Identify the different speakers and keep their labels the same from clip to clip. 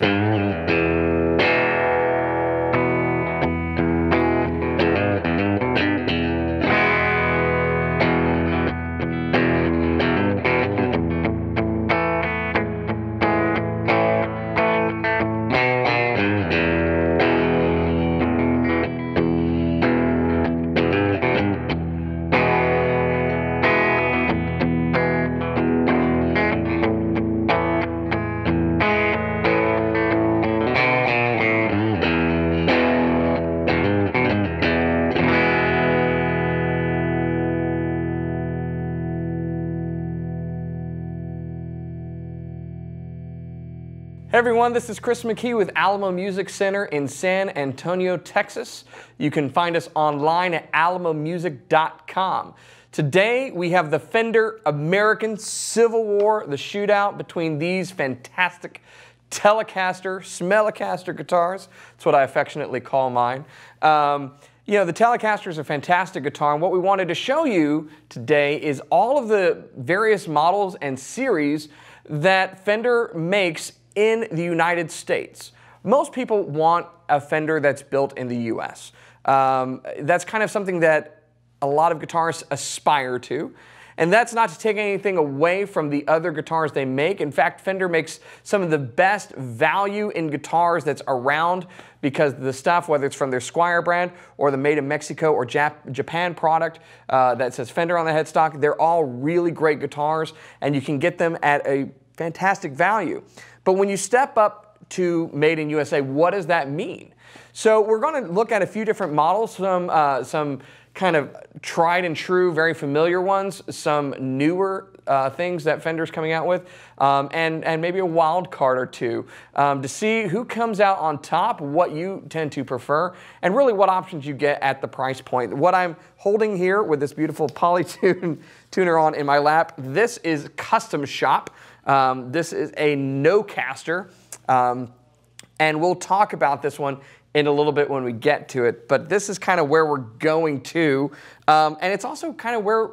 Speaker 1: Hey everyone, this is Chris McKee with Alamo Music Center in San Antonio, Texas. You can find us online at alamomusic.com. Today we have the Fender American Civil War, the shootout between these fantastic Telecaster, Smellicaster guitars. That's what I affectionately call mine. Um, you know, the Telecaster is a fantastic guitar, and what we wanted to show you today is all of the various models and series that Fender makes in the United States. Most people want a Fender that's built in the US. Um, that's kind of something that a lot of guitarists aspire to. And that's not to take anything away from the other guitars they make. In fact, Fender makes some of the best value in guitars that's around because the stuff, whether it's from their Squier brand or the Made in Mexico or Jap Japan product uh, that says Fender on the headstock, they're all really great guitars and you can get them at a fantastic value. But when you step up to Made in USA, what does that mean? So we're going to look at a few different models, some, uh, some kind of tried and true, very familiar ones, some newer uh, things that Fender's coming out with, um, and, and maybe a wild card or two um, to see who comes out on top, what you tend to prefer, and really what options you get at the price point. What I'm holding here with this beautiful Polytune tuner on in my lap, this is Custom Shop. Um, this is a Nocaster, um, and we'll talk about this one in a little bit when we get to it. But this is kind of where we're going to, um, and it's also kind of where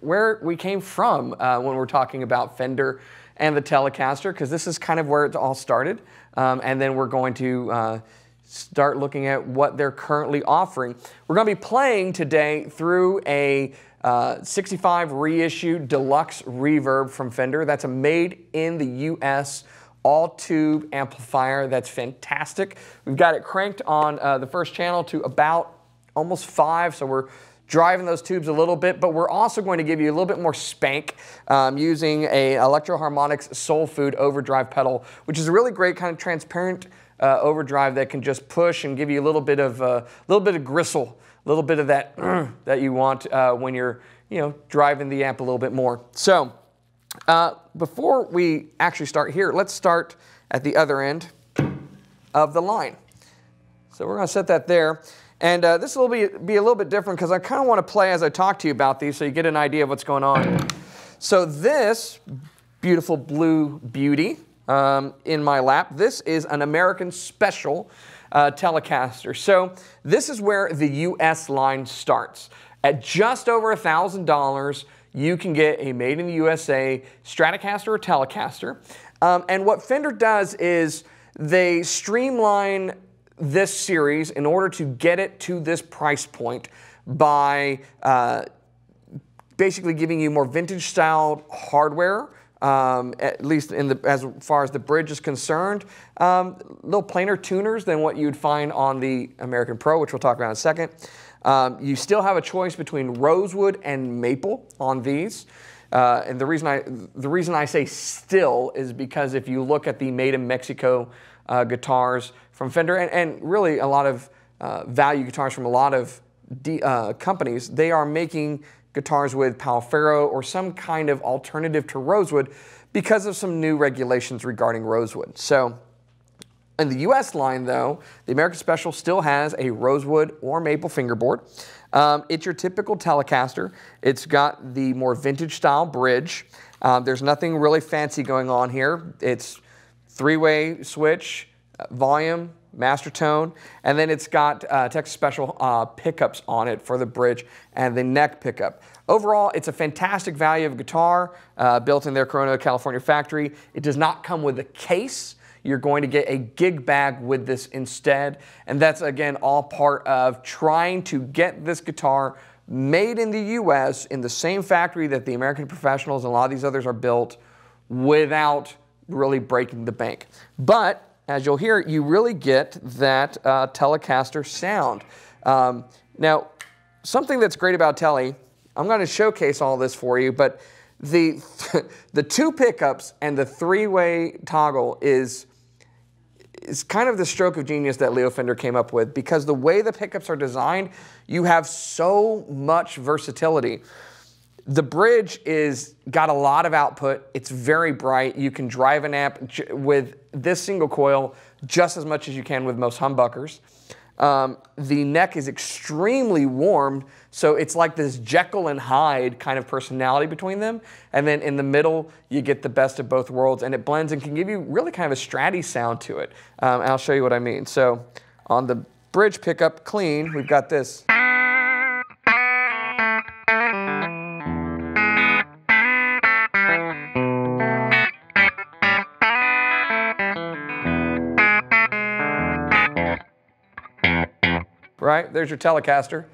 Speaker 1: where we came from uh, when we're talking about Fender and the Telecaster, because this is kind of where it all started. Um, and then we're going to uh, start looking at what they're currently offering. We're going to be playing today through a uh, 65 reissue deluxe reverb from Fender. That's a made in the US all tube amplifier. That's fantastic. We've got it cranked on uh, the first channel to about almost five, so we're driving those tubes a little bit, but we're also going to give you a little bit more spank um, using a Electro-Harmonix Soul Food overdrive pedal, which is a really great kind of transparent uh, overdrive that can just push and give you a little bit of a uh, little bit of gristle, little bit of that that you want uh, when you're you know driving the amp a little bit more. So uh, before we actually start here, let's start at the other end of the line. So we're going to set that there. And uh, this will be, be a little bit different because I kind of want to play as I talk to you about these so you get an idea of what's going on. So this beautiful blue beauty um, in my lap. This is an American Special uh, Telecaster. So this is where the US line starts. At just over $1,000, you can get a made in the USA Stratocaster or Telecaster. Um, and what Fender does is they streamline this series in order to get it to this price point by uh, basically giving you more vintage style hardware um, at least in the, as far as the bridge is concerned. Um, little plainer tuners than what you'd find on the American Pro, which we'll talk about in a second. Um, you still have a choice between rosewood and maple on these. Uh, and the reason I the reason I say still is because if you look at the made in Mexico uh, guitars from Fender and, and, really a lot of uh, value guitars from a lot of uh, companies, they are making guitars with Palo Ferro or some kind of alternative to rosewood because of some new regulations regarding rosewood. So in the US line though, the American Special still has a rosewood or maple fingerboard. Um, it's your typical Telecaster. It's got the more vintage style bridge. Um, there's nothing really fancy going on here. It's three-way switch, uh, volume, master tone, and then it's got uh, Texas Special uh, pickups on it for the bridge and the neck pickup. Overall, it's a fantastic value of guitar uh, built in their Corona, California factory. It does not come with a case. you're going to get a gig bag with this instead. And that's again all part of trying to get this guitar made in the US in the same factory that the American Professionals and a lot of these others are built without really breaking the bank. But as you'll hear, you really get that uh, Telecaster sound. Um, now, something that's great about Tele, I'm going to showcase all this for you, but the, the two pickups and the three-way toggle is, is kind of the stroke of genius that Leo Fender came up with because the way the pickups are designed, you have so much versatility. The bridge is got a lot of output. It's very bright. You can drive an amp with this single coil just as much as you can with most humbuckers. Um, the neck is extremely warmed, so it's like this Jekyll and Hyde kind of personality between them. And then in the middle, you get the best of both worlds, and it blends and can give you really kind of a stratty sound to it. Um, I'll show you what I mean. So on the bridge pickup clean, we've got this. Right? There's your Telecaster.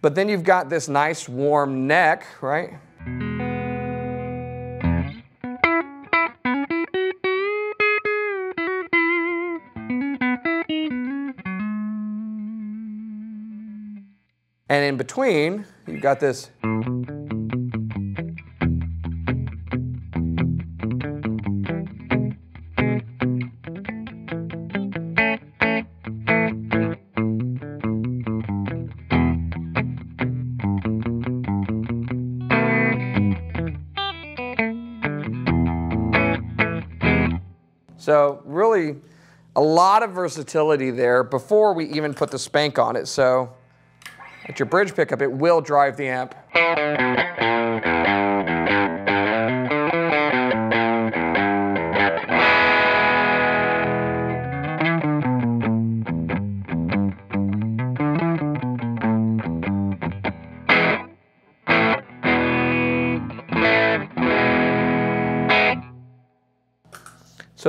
Speaker 1: But then you've got this nice warm neck, right? And in between, you've got this. Versatility there before we even put the spank on it. So at your bridge pickup, it will drive the amp.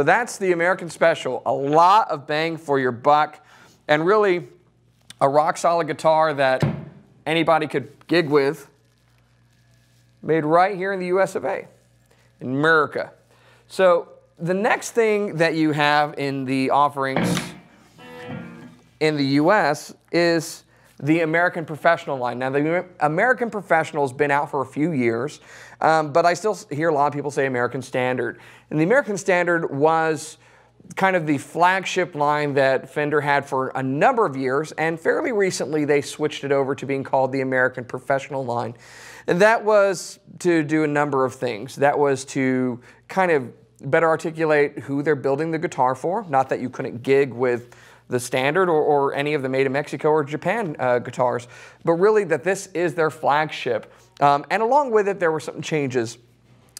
Speaker 1: So that's the American Special. A lot of bang for your buck, and really a rock solid guitar that anybody could gig with, made right here in the US of A, in America. So the next thing that you have in the offerings in the US is the American Professional line. Now, the American Professional has been out for a few years, um, but I still hear a lot of people say American Standard. And the American Standard was kind of the flagship line that Fender had for a number of years, and fairly recently they switched it over to being called the American Professional line. And that was to do a number of things. That was to kind of better articulate who they're building the guitar for, not that you couldn't gig with the standard or, or any of the made in Mexico or Japan uh, guitars, but really that this is their flagship. Um, and along with it, there were some changes.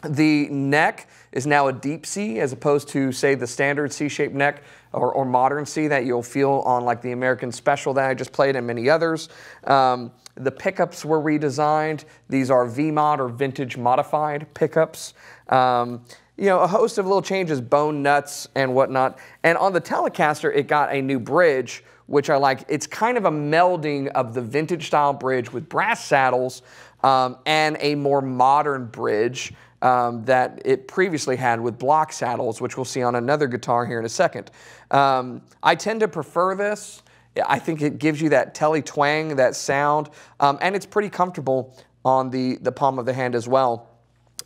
Speaker 1: The neck is now a deep C as opposed to, say, the standard C-shaped neck or, or, modern C that you'll feel on like the American Special that I just played and many others. Um, the pickups were redesigned. These are V-mod or vintage modified pickups. Um, you know, a host of little changes, bone nuts and whatnot. And on the Telecaster, it got a new bridge, which I like. It's kind of a melding of the vintage style bridge with brass saddles um, and a more modern bridge um, that it previously had with block saddles, which we'll see on another guitar here in a second. Um, I tend to prefer this. I think it gives you that telly twang, that sound, um, and it's pretty comfortable on the, the palm of the hand as well.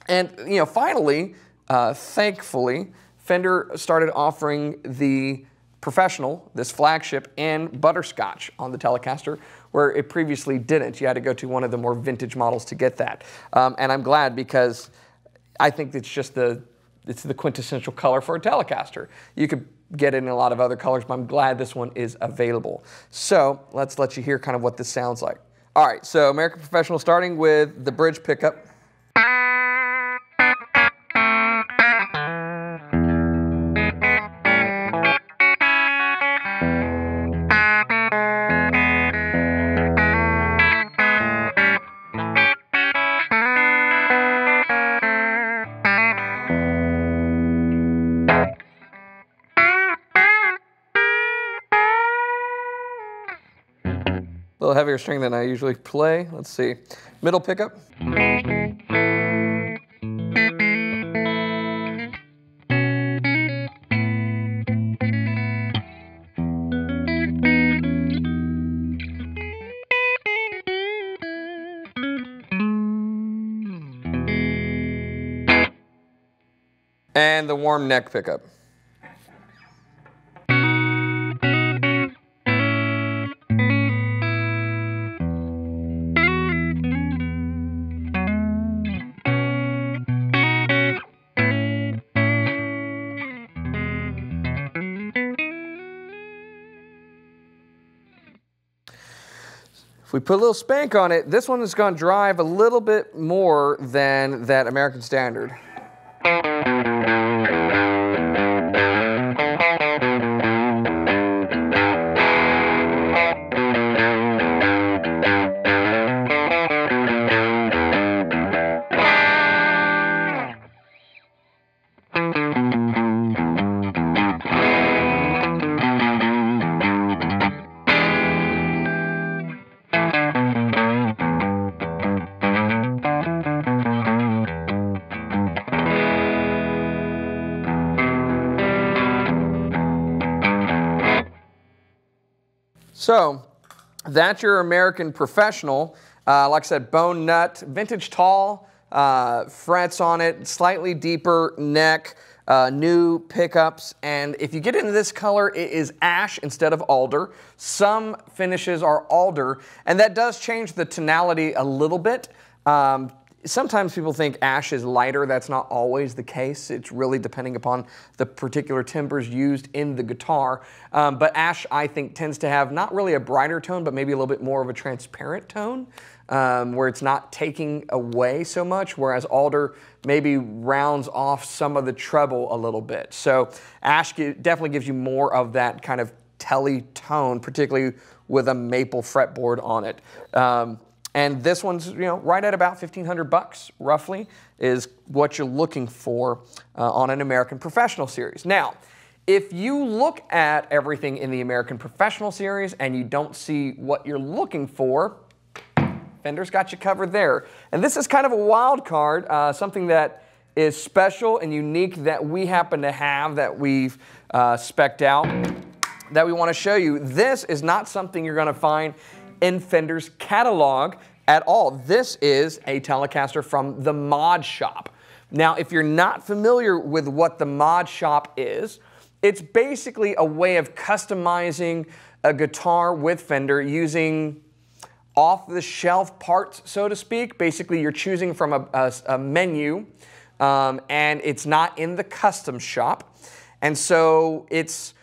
Speaker 1: And, you know, finally, uh, thankfully, Fender started offering the professional, this flagship, and butterscotch on the Telecaster, where it previously didn't. You had to go to one of the more vintage models to get that. Um, and I'm glad because I think it's just the it's the quintessential color for a Telecaster. You could get it in a lot of other colors, but I'm glad this one is available. So let's let you hear kind of what this sounds like. All right, so American Professional starting with the bridge pickup. String than I usually play. Let's see. Middle pickup. And the warm neck pickup. Put a little spank on it, this one is going to drive a little bit more than that American Standard. So that's your American professional. Uh, like I said, bone nut, vintage tall, uh, frets on it, slightly deeper neck, uh, new pickups. And if you get into this color, it is ash instead of alder. Some finishes are alder, and that does change the tonality a little bit. Um, sometimes people think ash is lighter. That's not always the case. It's really depending upon the particular timbers used in the guitar. Um, but ash, I think, tends to have not really a brighter tone, but maybe a little bit more of a transparent tone. Um, where it's not taking away so much, whereas alder maybe rounds off some of the treble a little bit. So ash definitely gives you more of that kind of telly tone, particularly with a maple fretboard on it. Um, and this one's, you know, right at about 1500 bucks, roughly, is what you're looking for uh, on an American Professional Series. Now, if you look at everything in the American Professional Series and you don't see what you're looking for, Fender's got you covered there. And this is kind of a wild card, uh, something that is special and unique that we happen to have that we've uh, specced out that we want to show you. This is not something you're going to find in Fender's catalog at all. This is a Telecaster from the Mod Shop. Now, if you're not familiar with what the Mod Shop is, it's basically a way of customizing a guitar with Fender using off-the-shelf parts, so to speak. Basically, you're choosing from a, a, a menu, um, and it's not in the custom shop. And so it's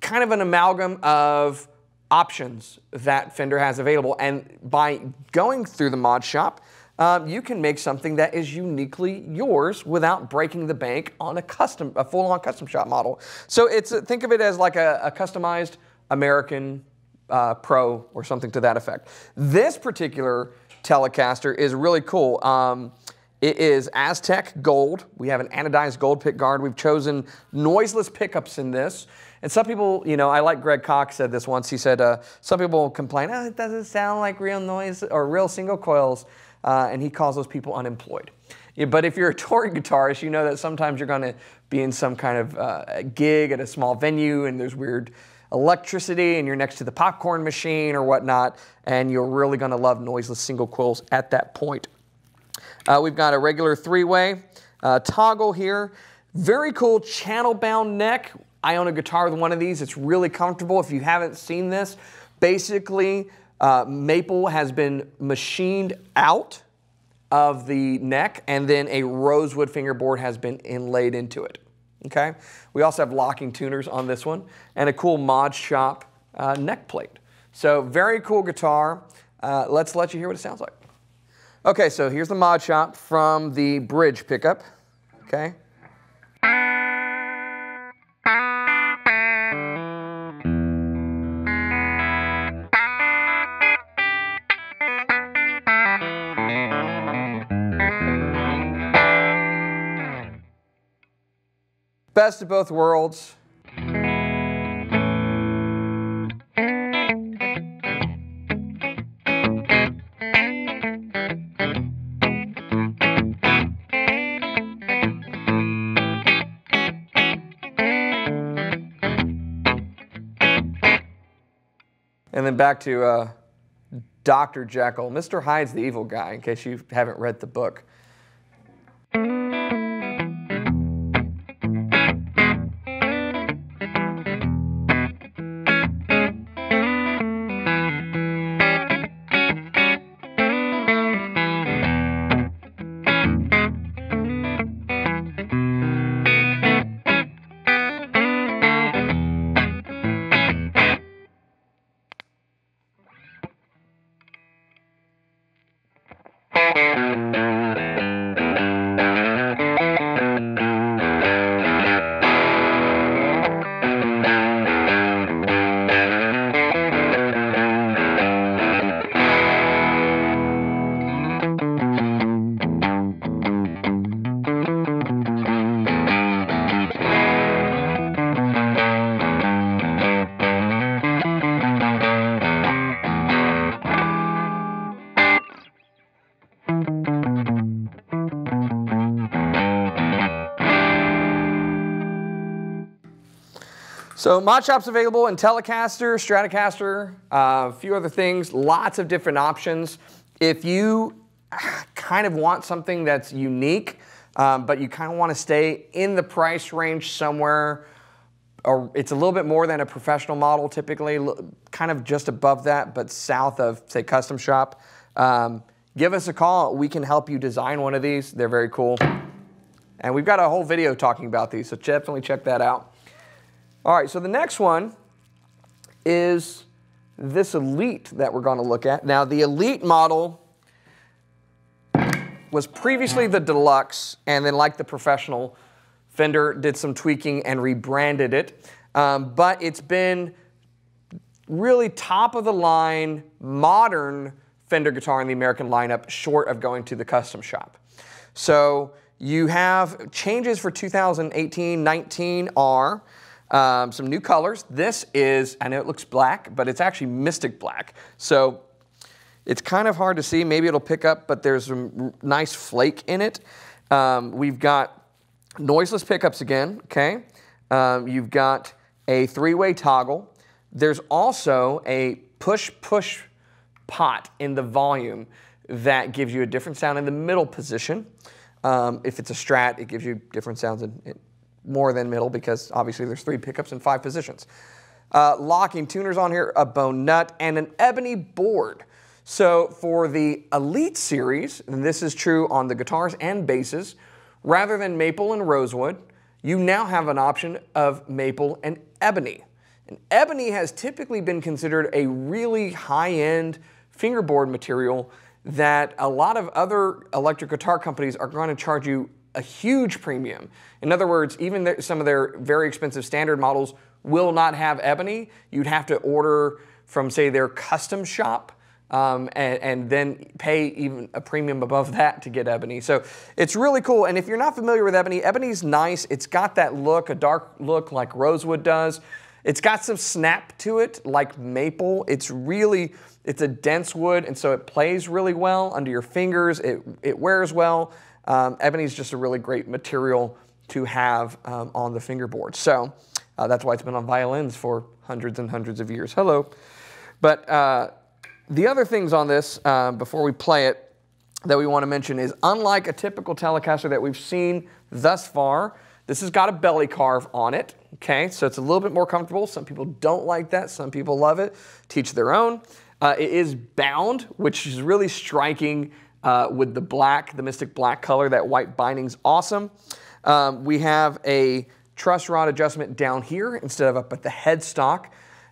Speaker 1: kind of an amalgam of options that Fender has available. And by going through the mod shop, um, you can make something that is uniquely yours without breaking the bank on a custom, a full-on custom shop model. So it's think of it as like a, a customized American uh, Pro or something to that effect. This particular Telecaster is really cool. Um, it is Aztec Gold. We have an anodized gold pick guard. We've chosen noiseless pickups in this. And some people, you know, I like Greg Koch said this once. He said, uh, some people complain, oh, it doesn't sound like real noise or real single coils. Uh, and he calls those people unemployed. Yeah, but if you're a touring guitarist, you know that sometimes you're going to be in some kind of uh, gig at a small venue and there's weird electricity and you're next to the popcorn machine or whatnot, and you're really going to love noiseless single coils at that point. Uh, we've got a regular three-way uh, toggle here. Very cool channel bound neck. I own a guitar with one of these. It's really comfortable. If you haven't seen this, basically uh, maple has been machined out of the neck and then a rosewood fingerboard has been inlaid into it. Okay. We also have locking tuners on this one and a cool Mod Shop uh, neck plate. So very cool guitar. Uh, let's let you hear what it sounds like. Okay, so here's the mod shop from the bridge pickup. Okay. Best of both worlds. And then back to uh, Dr. Jekyll. Mr. Hyde's the evil guy, in case you haven't read the book. So mod shop's available in Telecaster, Stratocaster, uh, a few other things, lots of different options. If you kind of want something that's unique, um, but you kind of want to stay in the price range somewhere, or it's a little bit more than a professional model typically, kind of just above that, but south of, say, Custom Shop, um, give us a call. We can help you design one of these. They're very cool. And we've got a whole video talking about these, so definitely check that out. All right, so the next one is this Elite that we're going to look at. Now, the Elite model was previously the Deluxe, and then like the Professional, Fender did some tweaking and rebranded it. Um, but it's been really top of the line, modern Fender guitar in the American lineup, short of going to the custom shop. So you have changes for 2018-19 are um, some new colors. This is, I know it looks black, but it's actually Mystic Black. So it's kind of hard to see. Maybe it'll pick up, but there's some nice flake in it. Um, we've got noiseless pickups again, okay? Um, you've got a three-way toggle. There's also a push-push pot in the volume that gives you a different sound in the middle position. Um, if it's a Strat, it gives you different sounds in, in more than middle because obviously there's three pickups and five positions. Uh, locking tuners on here, a bone nut, and an ebony board. So for the Elite series, and this is true on the guitars and basses, rather than maple and rosewood, you now have an option of maple and ebony. And ebony has typically been considered a really high-end fingerboard material that a lot of other electric guitar companies are going to charge you a huge premium. In other words, even some of their very expensive standard models will not have ebony. You'd have to order from, say, their custom shop. Um, and, and, then pay even a premium above that to get ebony. So it's really cool. And if you're not familiar with ebony, ebony's nice. It's got that look, a dark look like rosewood does. It's got some snap to it like maple. It's really, it's a dense wood and so it plays really well under your fingers. It, it wears well. Um, ebony is just a really great material to have um, on the fingerboard. So uh, that's why it's been on violins for hundreds and hundreds of years. Hello. But uh, the other things on this, uh, before we play it, that we want to mention is unlike a typical Telecaster that we've seen thus far, this has got a belly carve on it, okay? So it's a little bit more comfortable. Some people don't like that. Some people love it. Teach their own. Uh, it is bound, which is really striking uh, with the black, the Mystic Black color. That white binding's awesome. Um, we have a truss rod adjustment down here instead of up at the headstock.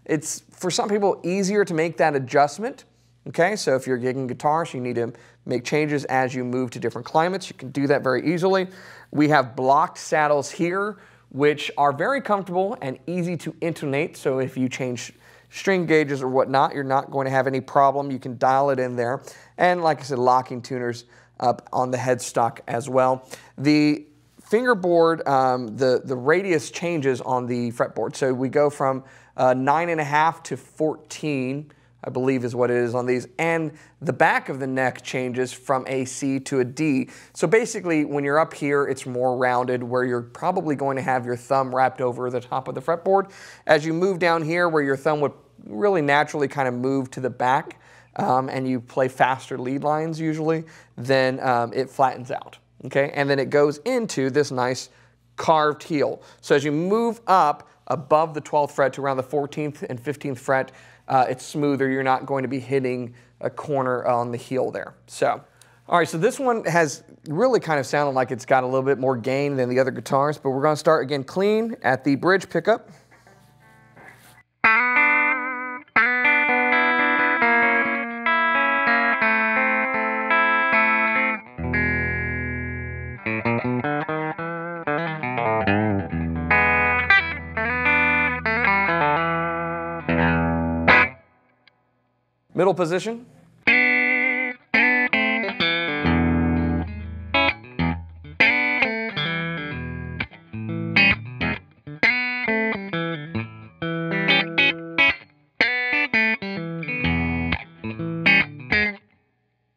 Speaker 1: It's, for some people, easier to make that adjustment. Okay, so if you're gigging guitars, you need to make changes as you move to different climates. You can do that very easily. We have blocked saddles here, which are very comfortable and easy to intonate. So if you change string gauges or whatnot, you're not going to have any problem. You can dial it in there. And like I said, locking tuners up on the headstock as well. The fingerboard, um, the, the radius changes on the fretboard. So we go from uh, 9.5 to 14, I believe is what it is on these. And the back of the neck changes from a C to a D. So basically, when you're up here, it's more rounded, where you're probably going to have your thumb wrapped over the top of the fretboard. As you move down here, where your thumb would really naturally kind of move to the back um, and you play faster lead lines usually, then um, it flattens out. Okay, and then it goes into this nice carved heel. So as you move up above the 12th fret to around the 14th and 15th fret, uh, it's smoother. You're not going to be hitting a corner on the heel there. So, all right, so this one has really kind of sounded like it's got a little bit more gain than the other guitars, but we're going to start again clean at the bridge pickup. Middle position.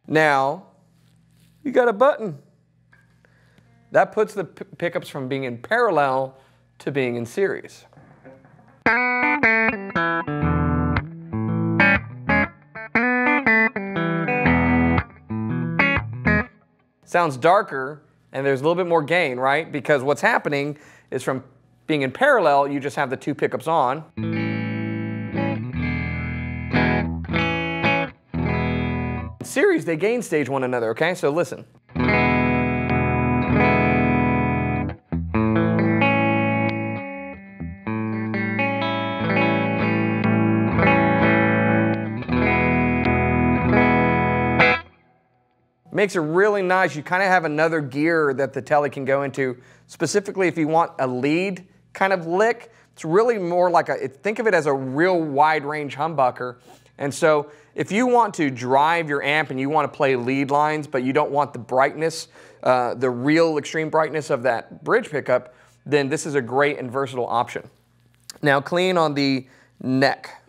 Speaker 1: Now, you got a button. That puts the pickups from being in parallel to being in series. Sounds darker and there's a little bit more gain, right? Because what's happening is from being in parallel, you just have the two pickups on. In series, they gain stage one another, okay? So listen. Makes it really nice. You kind of have another gear that the Tele can go into. Specifically, if you want a lead kind of lick, it's really more like a, think of it as a real wide range humbucker. And so if you want to drive your amp and you want to play lead lines, but you don't want the brightness, uh, the real extreme brightness of that bridge pickup, then this is a great and versatile option. Now clean on the neck.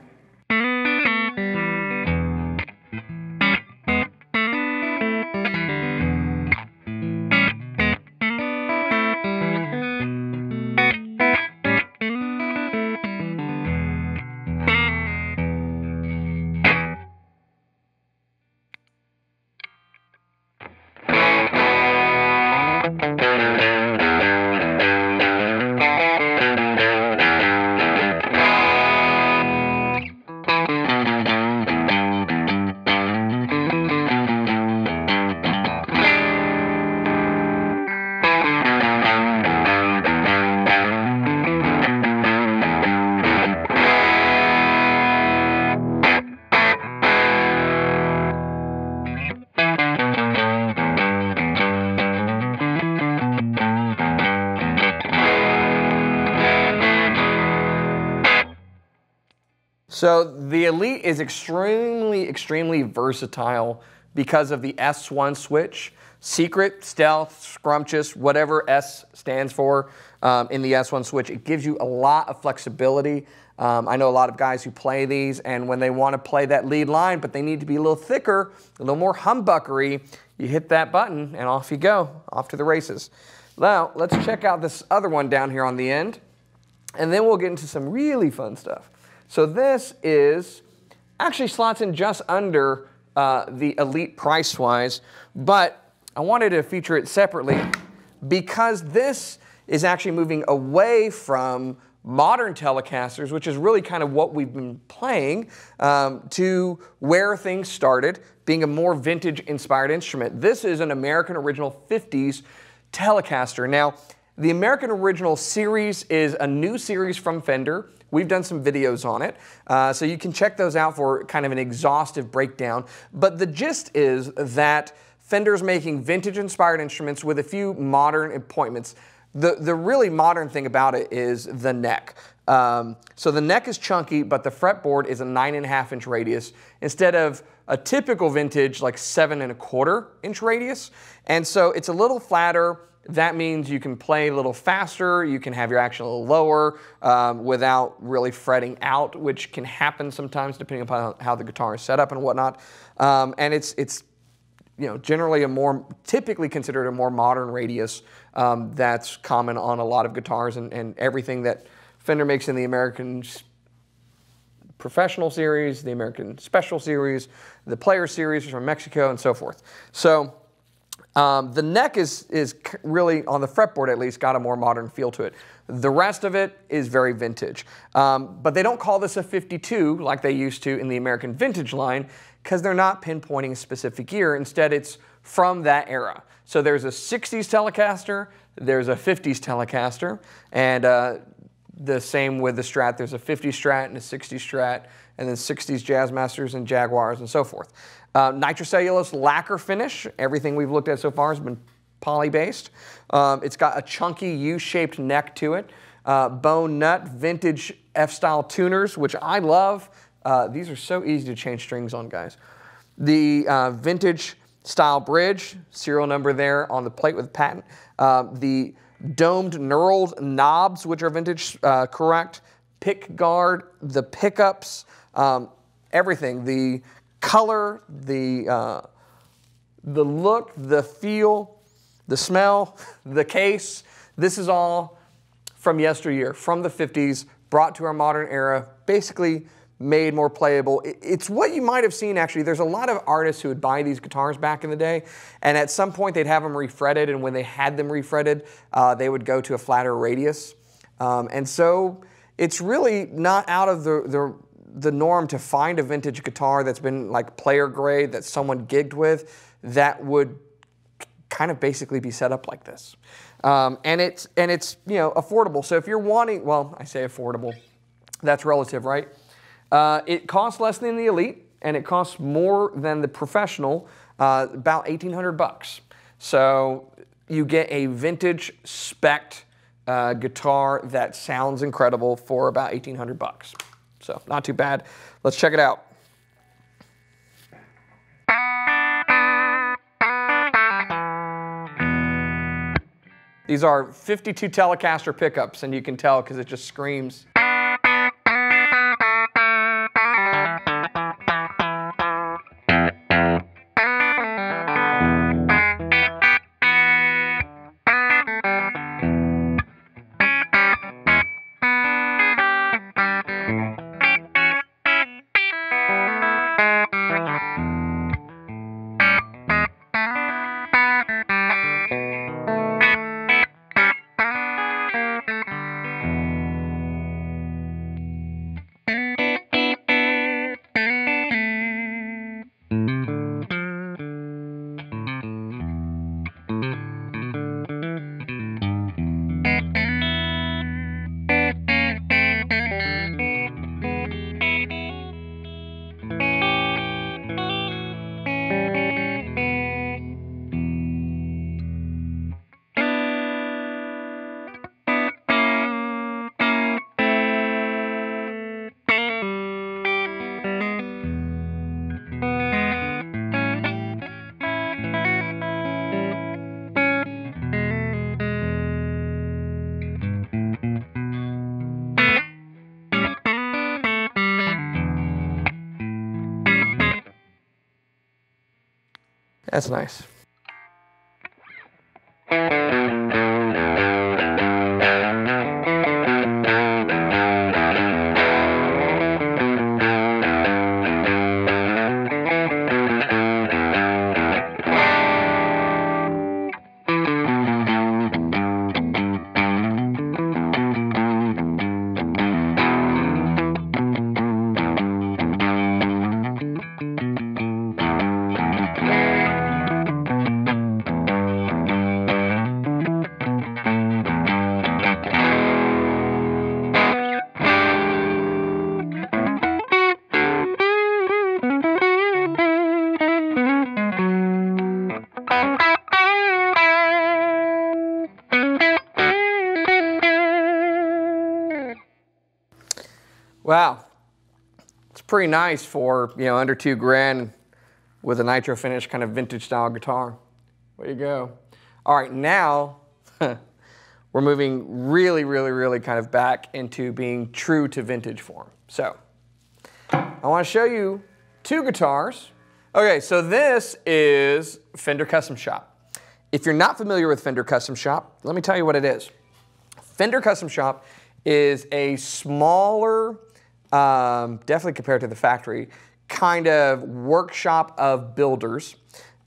Speaker 1: So the Elite is extremely, extremely versatile because of the S1 switch. Secret, stealth, scrumptious, whatever S stands for um, in the S1 switch, it gives you a lot of flexibility. Um, I know a lot of guys who play these, and when they want to play that lead line, but they need to be a little thicker, a little more humbuckery, you hit that button and off you go, off to the races. Now, let's check out this other one down here on the end, and then we'll get into some really fun stuff. So this is actually slots in just under uh, the Elite price-wise, but I wanted to feature it separately because this is actually moving away from modern Telecasters, which is really kind of what we've been playing, um, to where things started, being a more vintage inspired instrument. This is an American Original 50s Telecaster. Now, the American Original series is a new series from Fender. We've done some videos on it, uh, so you can check those out for kind of an exhaustive breakdown. But the gist is that Fender's making vintage-inspired instruments with a few modern appointments. The, the really modern thing about it is the neck. Um, so the neck is chunky, but the fretboard is a nine and a half inch radius instead of a typical vintage like seven and a quarter inch radius. And so it's a little flatter, that means you can play a little faster, you can have your action a little lower um, without really fretting out, which can happen sometimes depending upon how the guitar is set up and whatnot. Um, and it's, it's you know, generally a more, typically considered a more modern radius um, that's common on a lot of guitars and, and everything that Fender makes in the American Professional Series, the American Special Series, the Player Series from Mexico, and so forth. So um, the neck is, is really, on the fretboard at least, got a more modern feel to it. The rest of it is very vintage. Um, but they don't call this a 52 like they used to in the American Vintage line because they're not pinpointing a specific year. Instead, it's from that era. So there's a 60s Telecaster, there's a 50s Telecaster, and uh, the same with the Strat. There's a 50 Strat and a 60 Strat, and then 60s Jazzmasters and Jaguars and so forth. Uh, nitrocellulose lacquer finish. Everything we've looked at so far has been poly-based. Um, it's got a chunky U-shaped neck to it. Uh, bone nut vintage F-style tuners, which I love. Uh, these are so easy to change strings on, guys. The uh, vintage style bridge, serial number there on the plate with patent. Uh, the domed knurled knobs, which are vintage uh, correct. Pick guard, the pickups, um, everything. The color, the, uh, the look, the feel, the smell, the case. This is all from yesteryear, from the 50s, brought to our modern era, basically made more playable. It's what you might have seen actually. There's a lot of artists who would buy these guitars back in the day, and at some point they'd have them refretted, and when they had them refretted, uh, they would go to a flatter radius. Um, and so it's really not out of the, the, the norm to find a vintage guitar that's been like player grade that someone gigged with that would kind of basically be set up like this. Um, and it's and it's you know affordable. So if you're wanting, well, I say affordable, that's relative, right? Uh, it costs less than the Elite, and it costs more than the Professional, uh, about 1,800 bucks. So you get a vintage spec uh, guitar that sounds incredible for about 1,800 bucks. So not too bad. Let's check it out. These are 52 Telecaster pickups, and you can tell because it just screams. That's nice. Wow. It's pretty nice for, you know, under two grand with a nitro finish kind of vintage style guitar. Way to go. All right, now we're moving really, really, really kind of back into being true to vintage form. So I want to show you two guitars. Okay, so this is Fender Custom Shop. If you're not familiar with Fender Custom Shop, let me tell you what it is. Fender Custom Shop is a smaller um, definitely compared to the factory, kind of workshop of builders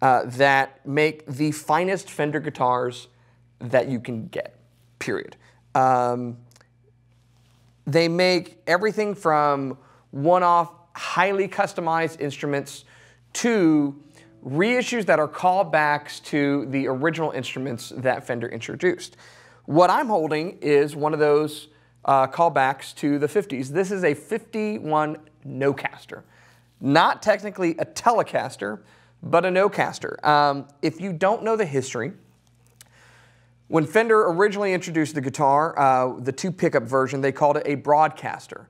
Speaker 1: uh, that make the finest Fender guitars that you can get, period. Um, they make everything from one off, highly customized instruments to reissues that are callbacks to the original instruments that Fender introduced. What I'm holding is one of those uh, callbacks to the 50s. This is a 51 Nocaster. Not technically a Telecaster, but a Nocaster. Um, if you don't know the history, when Fender originally introduced the guitar, uh, the two pickup version, they called it a broadcaster.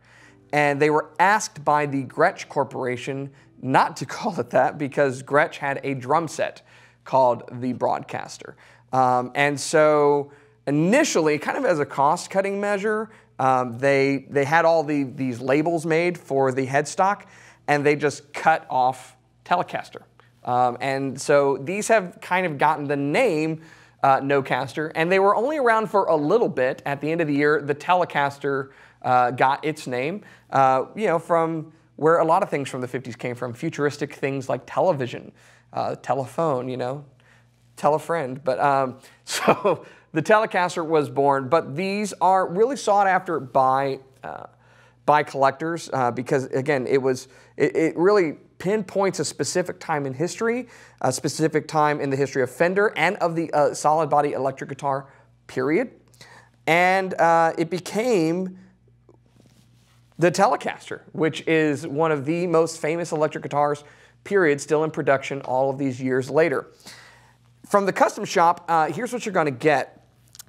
Speaker 1: And they were asked by the Gretsch Corporation not to call it that because Gretsch had a drum set called the Broadcaster. Um, and so initially, kind of as a cost cutting measure, um, they, they had all the, these labels made for the headstock and they just cut off Telecaster. Um, and so these have kind of gotten the name uh, Nocaster, and they were only around for a little bit. At the end of the year, the Telecaster uh, got its name, uh, you know, from where a lot of things from the 50s came from, futuristic things like television, uh, telephone, you know, tell a friend. But um, so the Telecaster was born, but these are really sought after by uh, by collectors uh, because again, it was it, it, really pinpoints a specific time in history, a specific time in the history of Fender and of the uh, solid body electric guitar period, and uh, it became the Telecaster, which is one of the most famous electric guitars, period, still in production all of these years later. From the custom shop, uh, here's what you're going to get.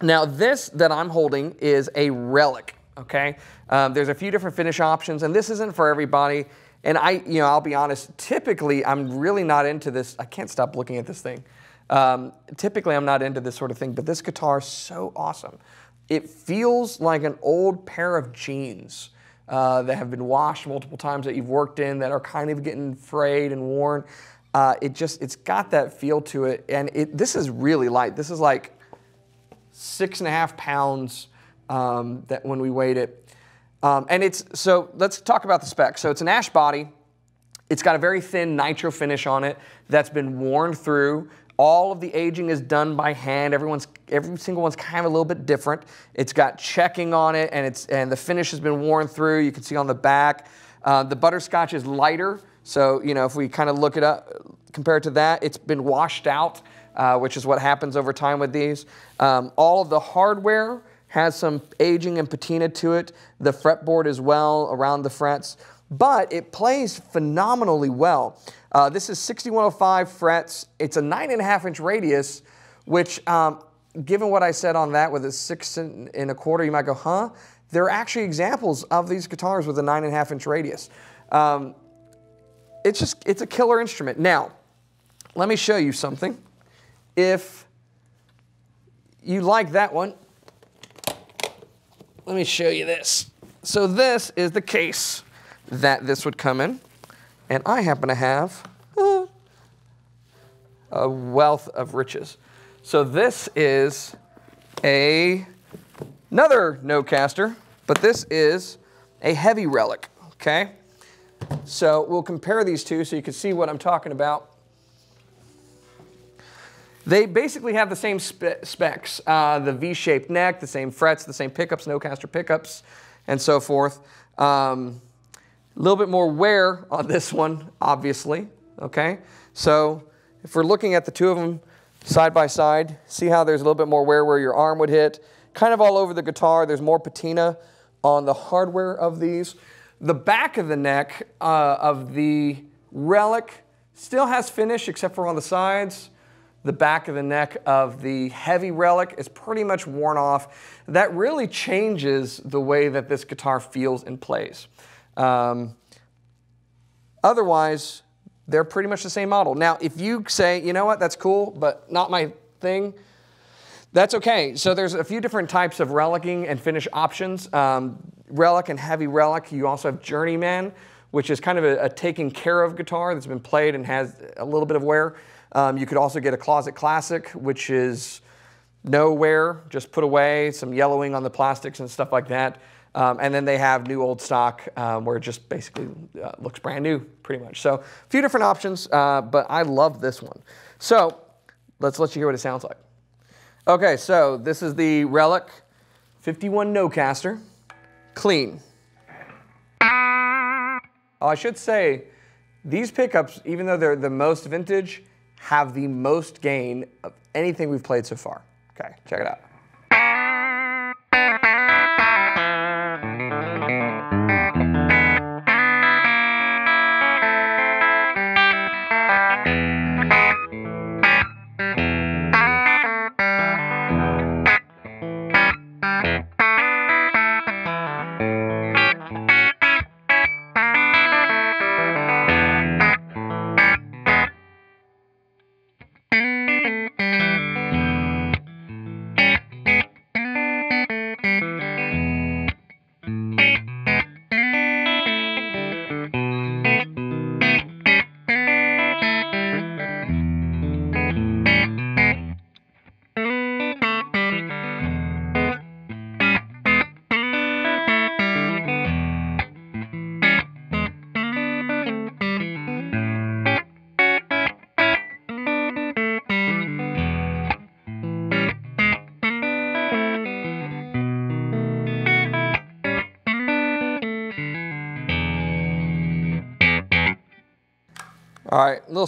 Speaker 1: Now, this that I'm holding is a relic, okay? Um, there's a few different finish options, and this isn't for everybody. And I, you know, I'll be honest, typically I'm really not into this. I can't stop looking at this thing. Um, typically I'm not into this sort of thing, but this guitar is so awesome. It feels like an old pair of jeans uh, that have been washed multiple times that you've worked in that are kind of getting frayed and worn. Uh, it just, it's got that feel to it. And it, this is really light. This is like six and a half pounds um, that when we weighed it. Um, and it's, so let's talk about the specs. So it's an ash body. It's got a very thin nitro finish on it that's been worn through. All of the aging is done by hand. Everyone's, every single one's kind of a little bit different. It's got checking on it, and it's and the finish has been worn through. You can see on the back. Uh, the butterscotch is lighter, so you know if we kind of look it up compared to that, it's been washed out, uh, which is what happens over time with these. Um, all of the hardware has some aging and patina to it. The fretboard as well around the frets but it plays phenomenally well. Uh, this is 6105 frets. It's a nine and a half inch radius, which, um, given what I said on that with a six and, and, a quarter, you might go, huh? There are actually examples of these guitars with a nine and a half inch radius. Um, it's just, it's a killer instrument. Now, let me show you something. If you like that one, let me show you this. So this is the case that this would come in. And I happen to have uh, a wealth of riches. So this is a, another Nocaster, but this is a heavy relic, okay? So we'll compare these two so you can see what I'm talking about. They basically have the same spe specs, uh, the V-shaped neck, the same frets, the same pickups, no caster pickups, and so forth. Um, a little bit more wear on this one, obviously, okay? So if we're looking at the two of them side by side, see how there's a little bit more wear where your arm would hit. Kind of all over the guitar, there's more patina on the hardware of these. The back of the neck uh, of the Relic still has finish except for on the sides. The back of the neck of the heavy Relic is pretty much worn off. That really changes the way that this guitar feels and plays. Um, otherwise, they're pretty much the same model. Now, if you say, you know what, that's cool, but not my thing, that's okay. So there's a few different types of relicing and finish options. Um, relic and heavy relic. You also have Journeyman, which is kind of a, a taken care of guitar that's been played and has a little bit of wear. Um, you could also get a Closet Classic, which is no wear, just put away, some yellowing on the plastics and stuff like that. Um, and then they have new old stock um, where it just basically uh, looks brand new, pretty much. So a few different options, uh, but I love this one. So let's let you hear what it sounds like. Okay, so this is the Relic 51 Nocaster, clean. Oh, I should say, these pickups, even though they're the most vintage, have the most gain of anything we've played so far. Okay, check it out.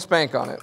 Speaker 1: Spank on it.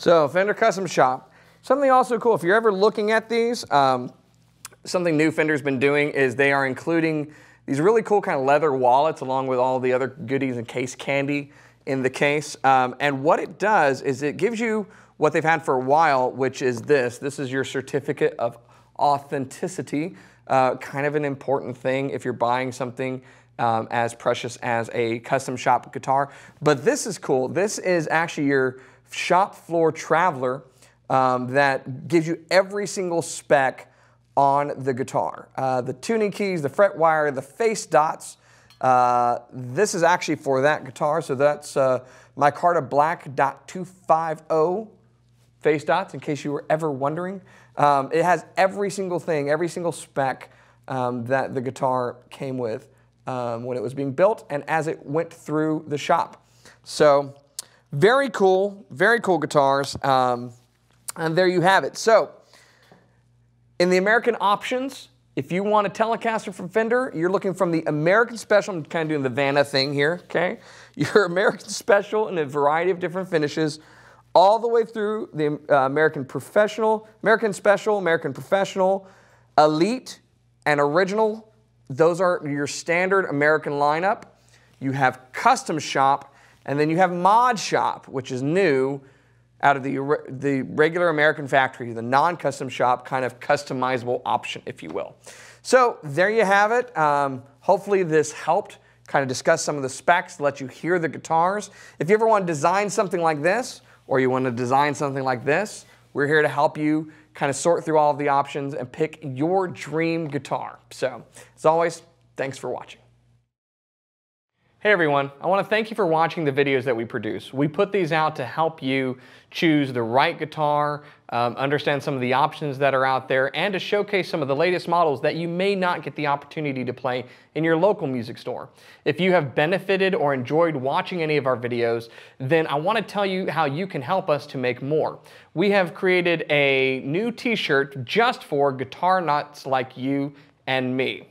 Speaker 1: So Fender Custom Shop. Something also cool, if you're ever looking at these, um, something new Fender's been doing is they are including these really cool kind of leather wallets along with all the other goodies and case candy in the case. Um, and what it does is it gives you what they've had for a while, which is this. This is your certificate of authenticity, uh, kind of an important thing if you're buying something um, as precious as a custom shop guitar. But this is cool. This is actually your shop floor traveler um, that gives you every single spec on the guitar. Uh, the tuning keys, the fret wire, the face dots. Uh, this is actually for that guitar, so that's uh, Black .250 face dots, in case you were ever wondering. Um, it has every single thing, every single spec um, that the guitar came with um, when it was being built and as it went through the shop. So very cool, very cool guitars. Um, and there you have it. So, in the American options, if you want a Telecaster from Fender, you're looking from the American Special. I'm kind of doing the Vanna thing here, okay? Your American Special in a variety of different finishes, all the way through the uh, American Professional, American Special, American Professional, Elite, and Original. Those are your standard American lineup. You have Custom Shop, and then you have Mod Shop, which is new out of the, the regular American factory, the non-custom shop, kind of customizable option, if you will. So there you have it. Um, hopefully this helped kind of discuss some of the specs, let you hear the guitars. If you ever want to design something like this, or you want to design something like this, we're here to help you kind of sort through all of the options and pick your dream guitar. So as always, thanks for watching. Hey everyone, I want to thank you for watching the videos that we produce. We put these out to help you choose the right guitar, um, understand some of the options that are out there, and to showcase some of the latest models that you may not get the opportunity to play in your local music store. If you have benefited or enjoyed watching any of our videos, then I want to tell you how you can help us to make more. We have created a new t-shirt just for guitar nuts like you and me.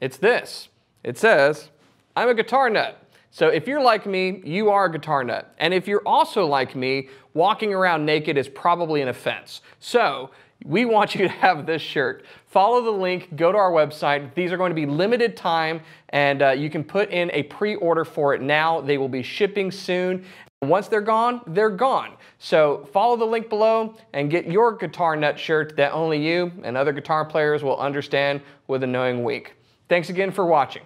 Speaker 1: It's this. It says, I'm a guitar nut. So if you're like me, you are a guitar nut. And if you're also like me, walking around naked is probably an offense. So we want you to have this shirt. Follow the link, go to our website. These are going to be limited time and uh, you can put in a pre-order for it now. They will be shipping soon. Once they're gone, they're gone. So follow the link below and get your guitar nut shirt that only you and other guitar players will understand with a knowing week. Thanks again for watching.